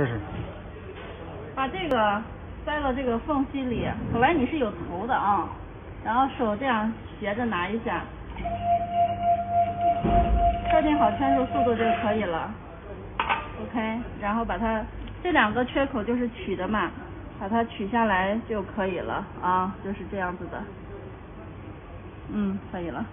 试试。把这个塞到这个缝隙里，本来你是有头的啊，然后手这样斜着拿一下，设定好圈数速度就可以了。OK，然后把它这两个缺口就是取的嘛，把它取下来就可以了啊，就是这样子的。嗯，可以了。